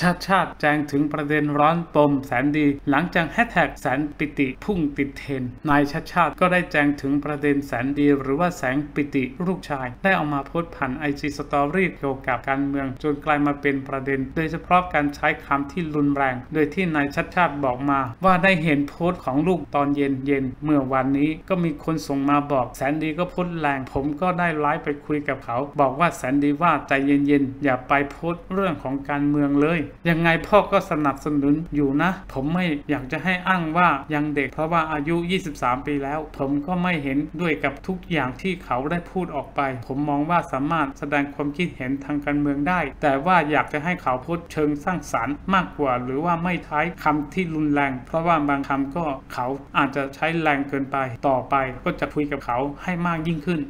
ชาติชาติแจ้งถึงประเด็นร้อนปมแสนดี หลังจากแฮชแท็กแสนปิติพุ่งติดเทรนด์นายชัชชาติก็ได้แจงถึงประเด็นแสนดี หรือว่าแสนปิติลูกชาย ได้เอามาโพสต์ผ่าน IG Story เกี่ยวกับการเมือง จนกลายมาเป็นประเด็น โดยเฉพาะการใช้คำที่รุนแรง โดยที่นายชัชชาติบอกมา ว่าได้เห็นโพสต์ของลูกตอนเย็นเย็นเมื่อวานนี้ก็มีคนส่งมาบอกแสนดีก็โพสต์แรง ผมก็ได้ไลน์ไปคุยกับเขา บอกว่าแสนดีว่าใจเย็นๆอย่าไปโพสต์เรื่องของการเมืองเลยยังไงพ่อก็สนับสนุนอยู่นะ ผมไม่อยากจะให้อ้างว่ายังเด็ก เพราะว่าอายุ 23 ปีแล้ว ผมก็ไม่เห็นด้วยกับทุกอย่างที่เขาได้พูดออกไป ผมมองว่าสามารถแสดงความคิดเห็นทางการเมืองได้ แต่ว่าอยากจะให้เขาพูดเชิงสร้างสรรค์มากกว่า หรือว่าไม่ใช้คำที่รุนแรง เพราะว่าบางคำก็เขาอาจจะใช้แรงเกินไปต่อไป ก็จะคุยกับเขาให้มากยิ่งขึ้น